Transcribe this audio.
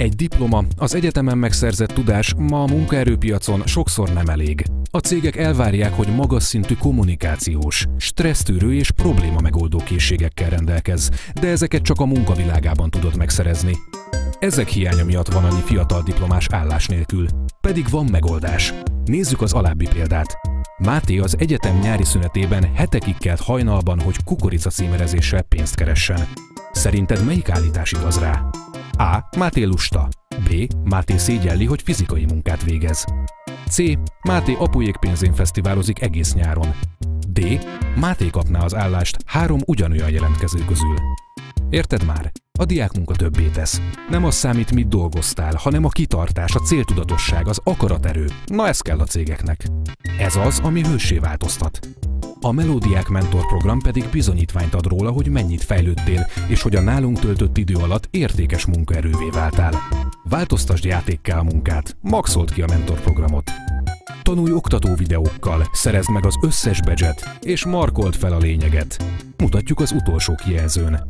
Egy diploma, az egyetemen megszerzett tudás ma a munkaerőpiacon sokszor nem elég. A cégek elvárják, hogy magas szintű kommunikációs, stressztűrő és probléma megoldó készségekkel rendelkez, de ezeket csak a munkavilágában tudod megszerezni. Ezek hiánya miatt van annyi fiatal diplomás állás nélkül. Pedig van megoldás. Nézzük az alábbi példát. Máté az egyetem nyári szünetében hetekig kelt hajnalban, hogy kukorica címerezéssel pénzt keressen. Szerinted melyik állítás igaz rá? A. Máté lusta. B. Máté szégyelli, hogy fizikai munkát végez. C. Máté apujék pénzén fesztiválozik egész nyáron. D. Máté kapná az állást három ugyanolyan jelentkező közül. Érted már? A diák munka többé tesz. Nem az számít, mit dolgoztál, hanem a kitartás, a céltudatosság, az akaraterő. Na ez kell a cégeknek. Ez az, ami hősé változtat. A Melódiák Mentor program pedig bizonyítványt ad róla, hogy mennyit fejlődtél, és hogy a nálunk töltött idő alatt értékes munkaerővé váltál. Változtasd játékká a munkát, maxold ki a mentor programot. Tanulj oktató videókkal, szerezd meg az összes budget, és markold fel a lényeget. Mutatjuk az utolsó kijelzőn.